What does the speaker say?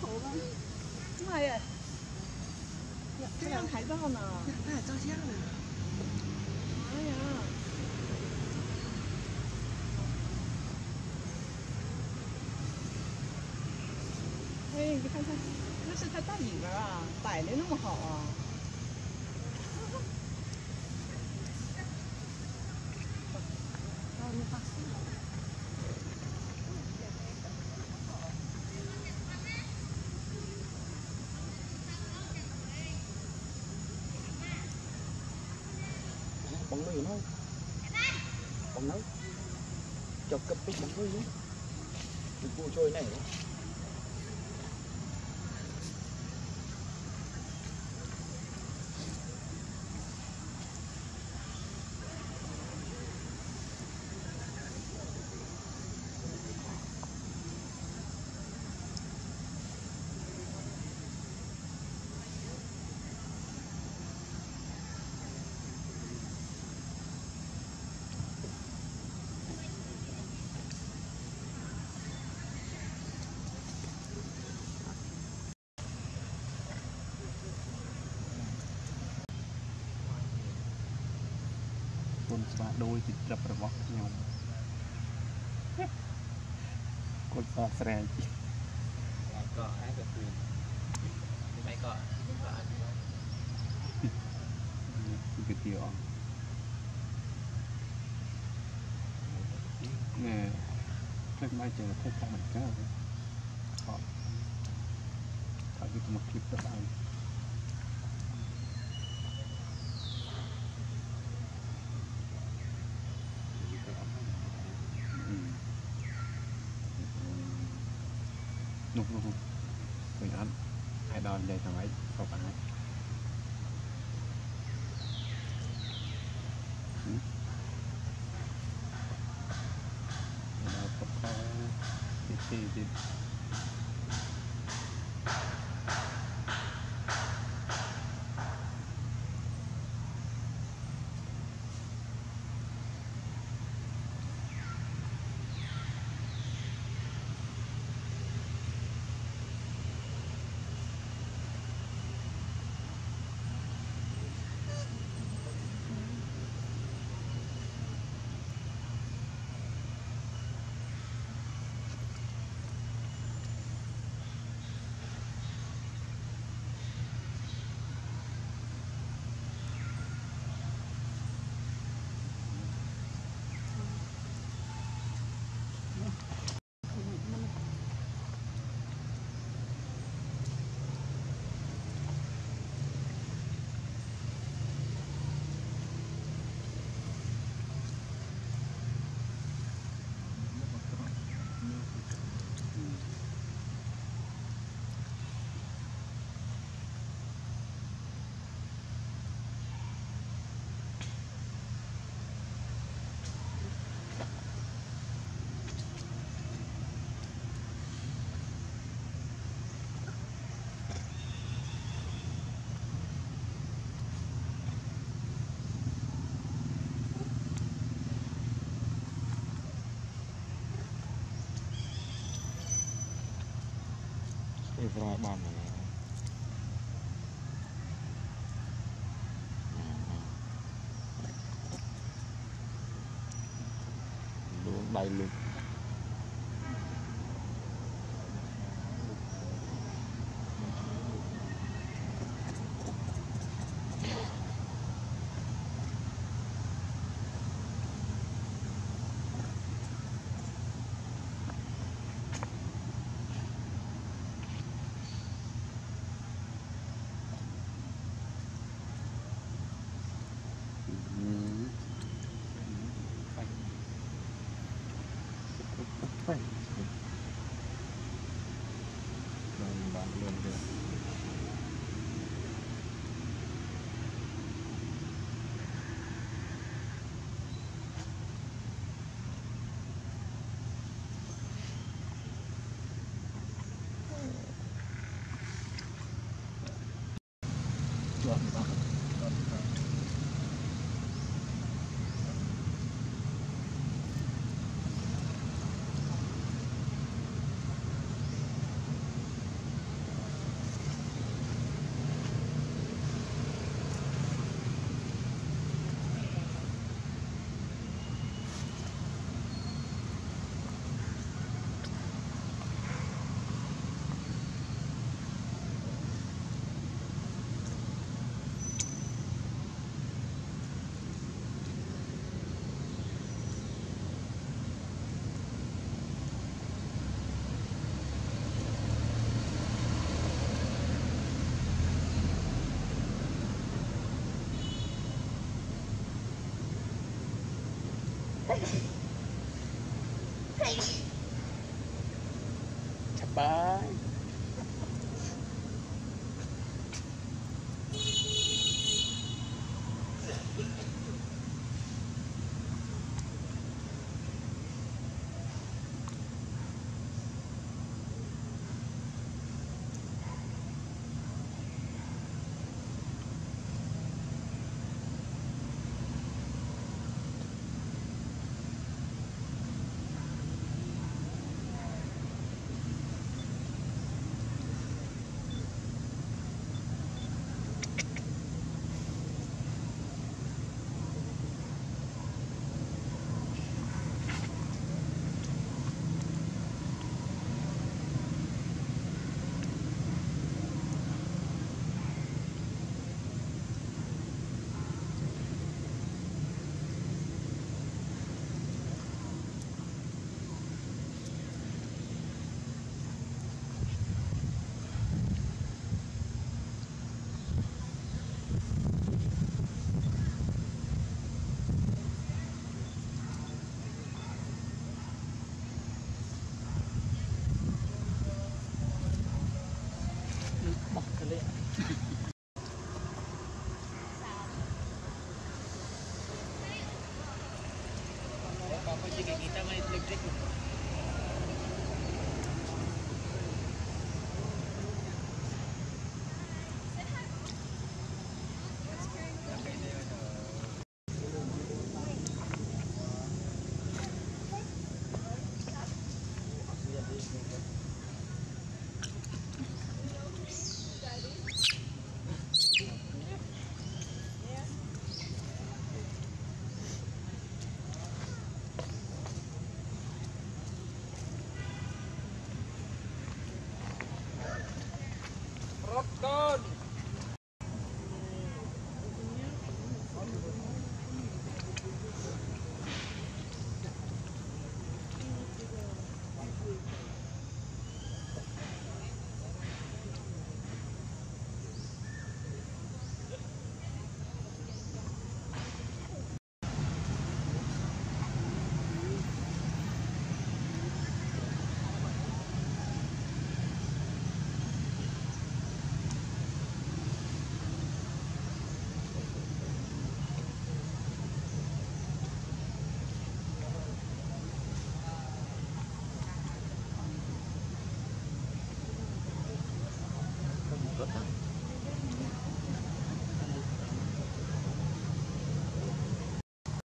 好了？妈呀，这样拍照呢？他俩照相呢。哎呀，哎，你看看，那是他大女儿啊，摆的那么好啊。 បងមើលនោះបងនៅចុះកឹបពេកបងមើលនោះពីគូជួយណែ ស្វាដូចជាត្រឹបរបស់ខ្ញុំគុណស្វាស្រែក có ai có quyền mấy có có ai គឺទាអស់ណែផ្លេចមកចេះធ្វើតាមមិនកើតអត់ហើយវាទៅមកคลิปទៅ นุ่มๆคุณอันไอ้ดอนเลยทำไมเข้าไปเราก็ติดติด វាប្របានហើយលួងដៃលុប